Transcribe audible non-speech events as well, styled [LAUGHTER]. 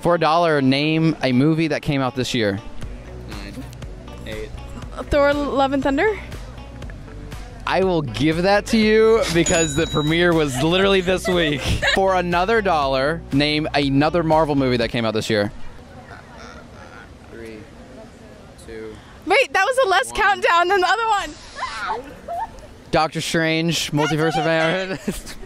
For a dollar, name a movie that came out this year. Nine. Eight. Thor: Love and Thunder. I will give that to you because the premiere was literally this week. [LAUGHS] For another dollar, name another Marvel movie that came out this year. Three. Two. Wait, that was a less countdown than the other one. Doctor Strange, Multiverse of Madness. [LAUGHS]